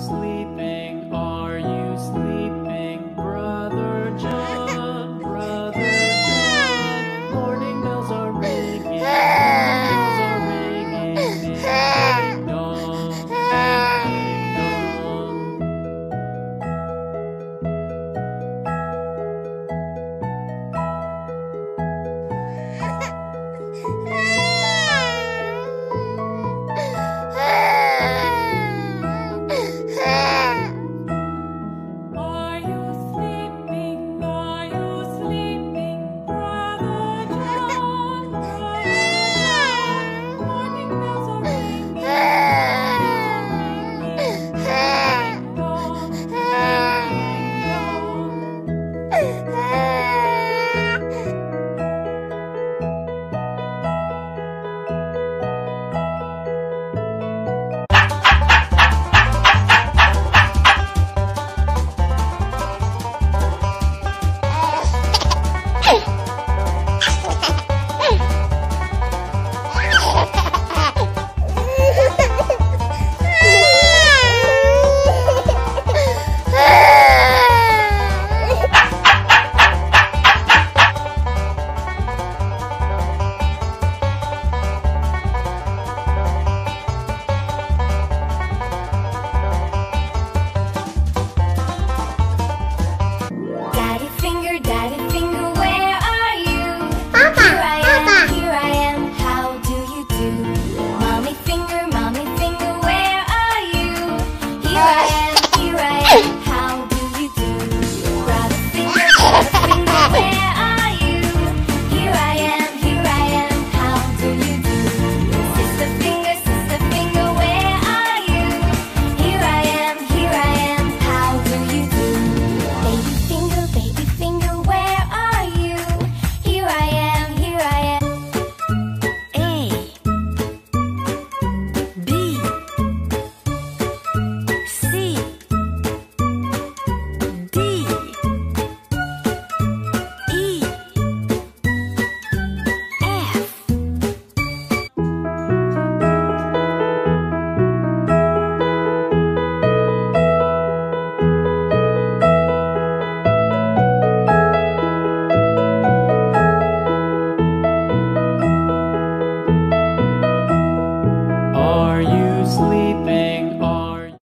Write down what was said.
sleeping? Are you sleeping, brother John?